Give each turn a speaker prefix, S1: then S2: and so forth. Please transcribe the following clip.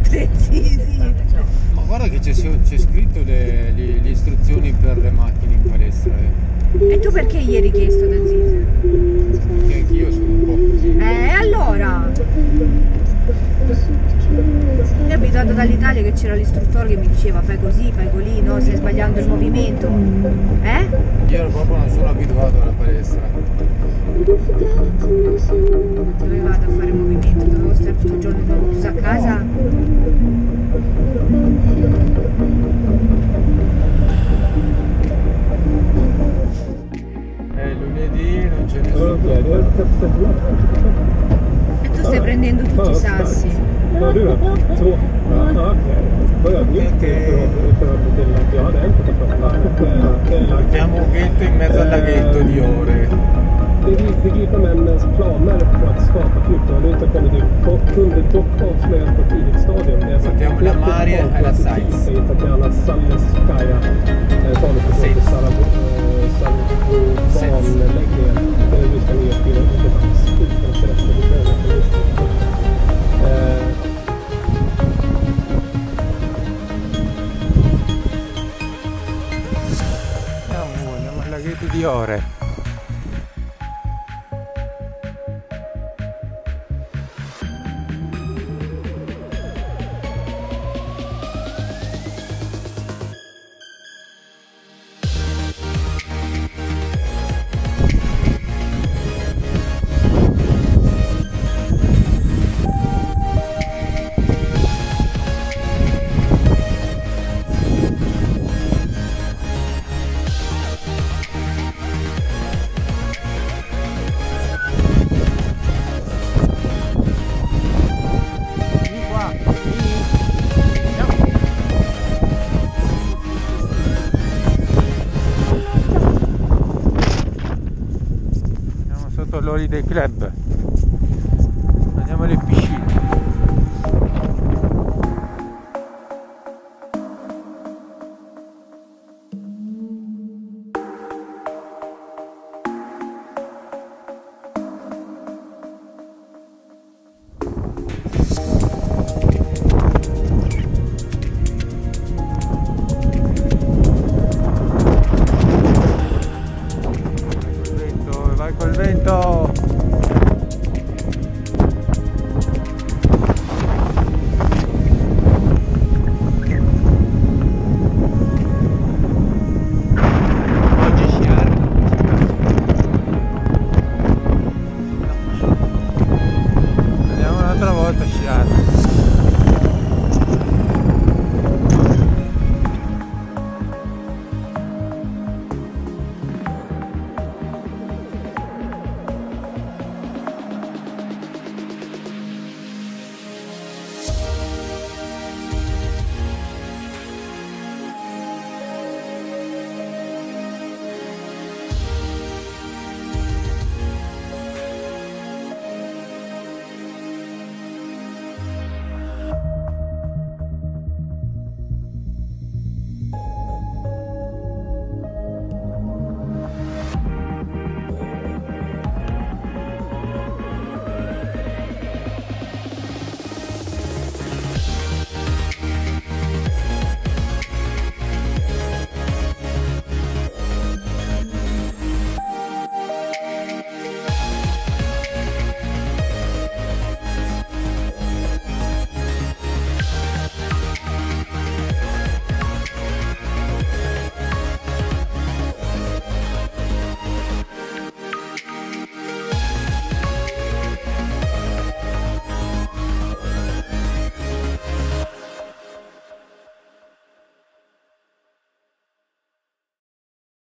S1: attrezzi.
S2: Ma guarda che c'è, c'è scritto le, le- le istruzioni per le macchine in palestra. eh.
S1: E tu perché gli hai richiesto da Zise?
S2: Perché anch'io sono un po' così.
S1: Eh, allora? Dall'Italia che c'era l'istruttore che mi diceva fai così, fai così, no, stai sbagliando il movimento. Eh?
S2: Io proprio non sono abituato alla palestra.
S1: Dove vado a fare movimento? Dovevo stare tutto il giorno chiusa a casa?
S2: È lunedì, non c'è nessuno.
S1: E tu stai prendendo tutti i sassi.
S3: Kan våga inte
S2: inmäta Lagaiton i år.
S3: Det begripa männens planer på att skapa kryptovaluta kunde dock avslöjas på tidigt stadium.
S2: Portiamo la Maria alla Sainz.
S3: Tatiana Saleskaya, talesperson för
S2: Salvovanläggningen. Laghetto di ore. Sotto l'Holiday Club. col vento.